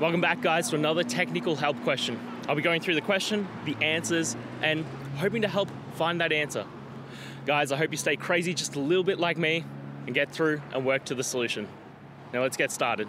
Welcome back, guys, to another technical help question. I'll be going through the question, the answers, and hoping to help find that answer. Guys, I hope you stay crazy just a little bit like me and get through and work to the solution. Now let's get started.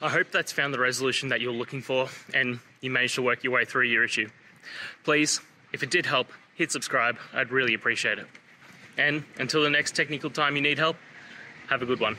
I hope that's found the resolution that you're looking for and you managed to work your way through your issue. Please, if it did help, hit subscribe. I'd really appreciate it. And until the next technical time you need help, have a good one.